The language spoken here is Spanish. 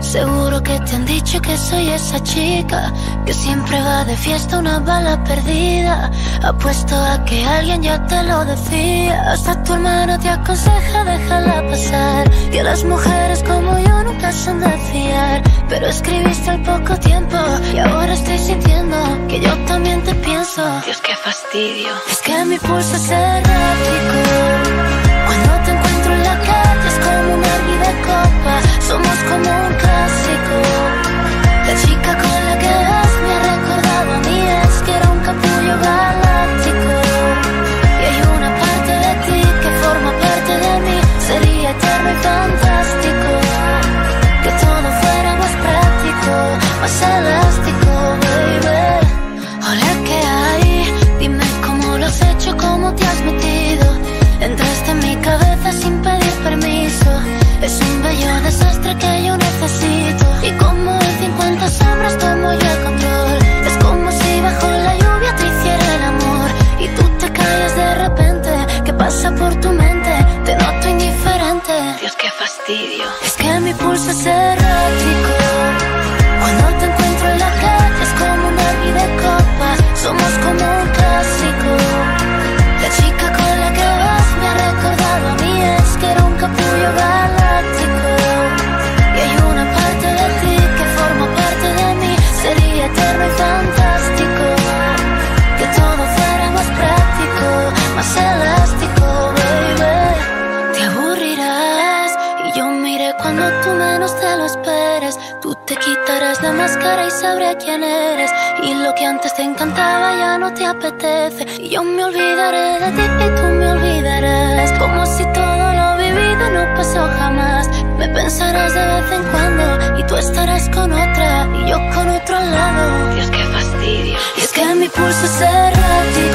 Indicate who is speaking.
Speaker 1: Seguro que te han dicho que soy esa chica que siempre va de fiesta una bala perdida. Apuesto a que alguien ya te lo decía. Hasta tu hermana te aconseja déjala pasar. Que las mujeres como yo nunca son de fiar. Pero escribiste al poco tiempo y ahora estoy sintiendo que yo también te pienso.
Speaker 2: Dios, qué fastidio.
Speaker 1: Es que mi pulso es errático.
Speaker 2: Fastidio.
Speaker 1: Es que mi pulso es errático. Esperes. Tú te quitarás la máscara y sabré quién eres. Y lo que antes te encantaba ya no te apetece. Y yo me olvidaré de ti y tú me olvidarás. Como si todo lo vivido no pasó jamás. Me pensarás de vez en cuando y tú estarás con otra y yo con otro al lado.
Speaker 2: Dios, qué fastidio.
Speaker 1: Y es que mi pulso es errático.